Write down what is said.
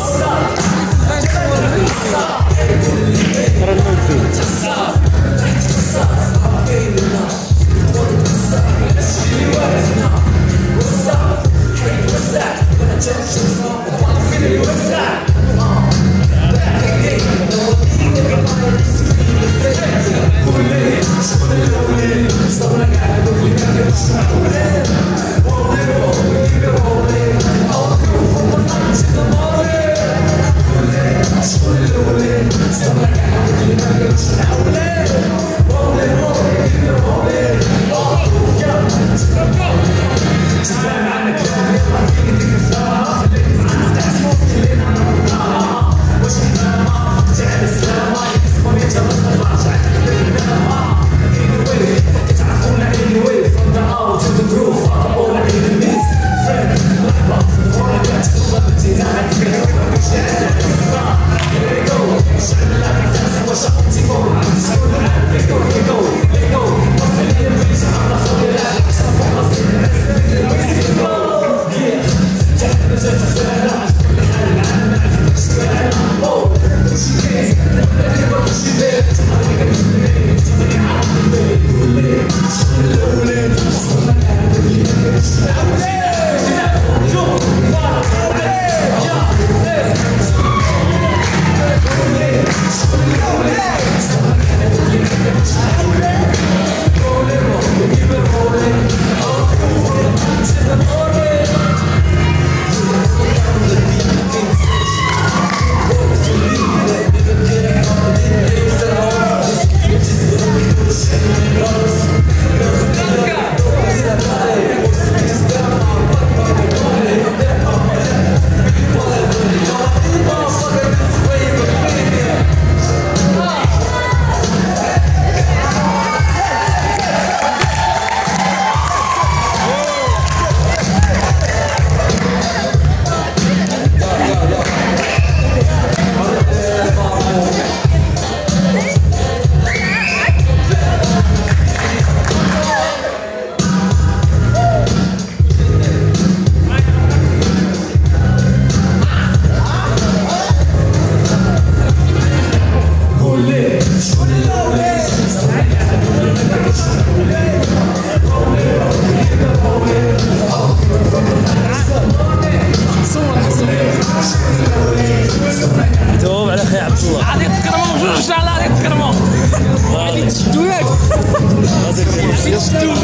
What's up? Zo snel, laat dit kan hem op. Doe het. Doe het.